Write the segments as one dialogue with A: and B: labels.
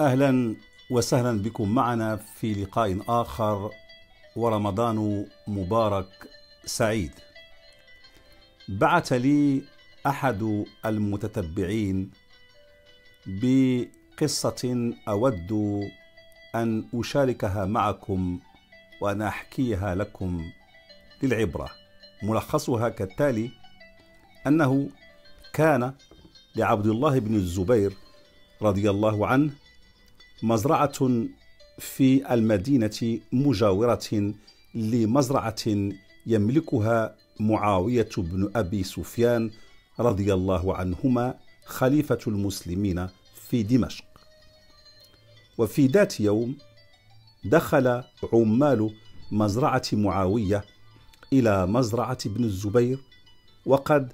A: أهلا وسهلا بكم معنا في لقاء آخر ورمضان مبارك سعيد. بعث لي أحد المتتبعين بقصة أود أن أشاركها معكم وأن أحكيها لكم للعبرة. ملخصها كالتالي أنه كان لعبد الله بن الزبير رضي الله عنه مزرعة في المدينة مجاورة لمزرعة يملكها معاوية بن أبي سفيان رضي الله عنهما خليفة المسلمين في دمشق. وفي ذات يوم دخل عمال مزرعة معاوية إلى مزرعة ابن الزبير وقد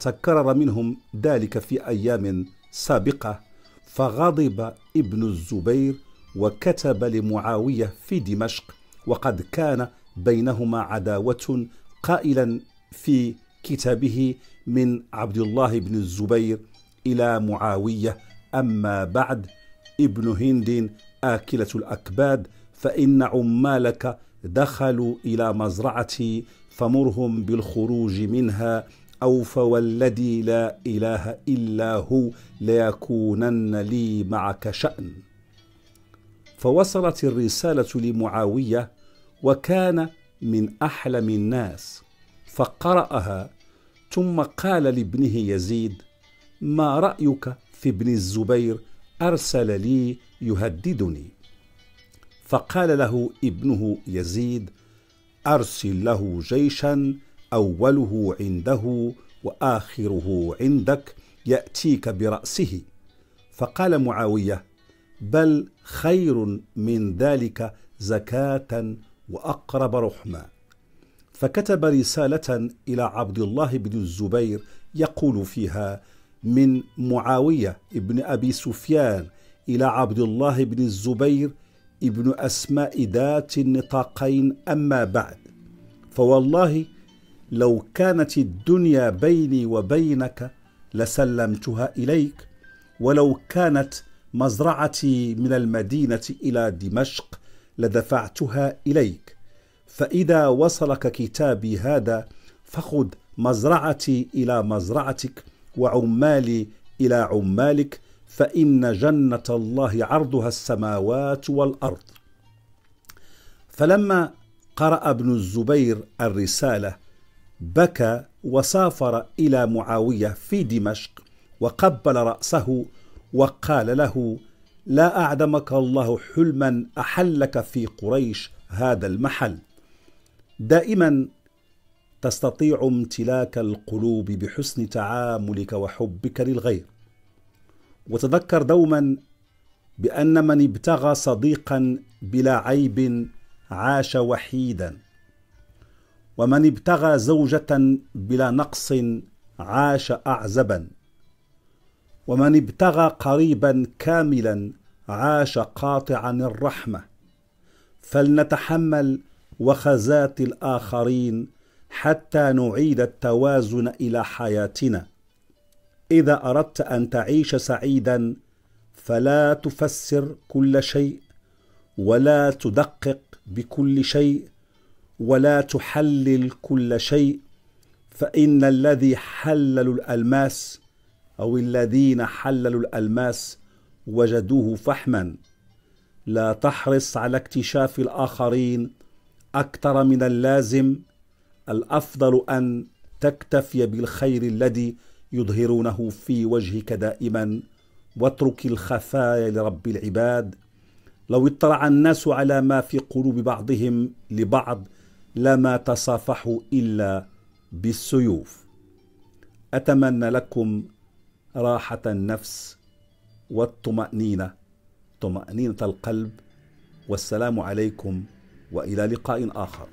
A: تكرر منهم ذلك في أيام سابقة فغضب ابن الزبير وكتب لمعاوية في دمشق وقد كان بينهما عداوة قائلا في كتابه من عبد الله بن الزبير إلى معاوية أما بعد ابن هند آكلة الأكباد فإن عمالك دخلوا إلى مزرعتي فمرهم بالخروج منها أو فوالذي لا إله إلا هو ليكونن لي معك شأن. فوصلت الرسالة لمعاوية وكان من أحلم الناس فقرأها ثم قال لابنه يزيد ما رأيك في ابن الزبير؟ أرسل لي يهددني. فقال له ابنه يزيد أرسل له جيشا أوله عنده وآخره عندك يأتيك برأسه. فقال معاوية بل خير من ذلك زكاة وأقرب رحما فكتب رسالة إلى عبد الله بن الزبير يقول فيها من معاوية ابن أبي سفيان إلى عبد الله بن الزبير ابن أسماء ذات النطاقين أما بعد. فوالله لو كانت الدنيا بيني وبينك لسلمتها إليك ولو كانت مزرعتي من المدينة إلى دمشق لدفعتها إليك. فإذا وصلك كتابي هذا فخذ مزرعتي إلى مزرعتك وعمالي إلى عمالك فإن جنة الله عرضها السماوات والأرض. فلما قرأ ابن الزبير الرسالة بكى وسافر إلى معاوية في دمشق وقبل رأسه وقال له لا أعدمك الله حلما أحلك في قريش هذا المحل. دائما تستطيع امتلاك القلوب بحسن تعاملك وحبك للغير. وتذكر دوما بأن من ابتغى صديقا بلا عيب عاش وحيدا. ومن ابتغى زوجة بلا نقص عاش أعزبا. ومن ابتغى قريبا كاملا عاش قاطعا الرحمة. فلنتحمل وخزات الآخرين حتى نعيد التوازن إلى حياتنا. إذا أردت أن تعيش سعيدا فلا تفسر كل شيء ولا تدقق بكل شيء ولا تحلل كل شيء فإن الذي حللوا الألماس أو الذين حللوا الألماس وجدوه فحما لا تحرص على اكتشاف الآخرين أكثر من اللازم. الأفضل أن تكتفي بالخير الذي يظهرونه في وجهك دائما واترك الخفايا لرب العباد. لو اطلع الناس على ما في قلوب بعضهم لبعض لما تصافحوا إلا بالسيوف. أتمنى لكم راحة النفس والطمأنينة. طمأنينة القلب. والسلام عليكم وإلى لقاء آخر.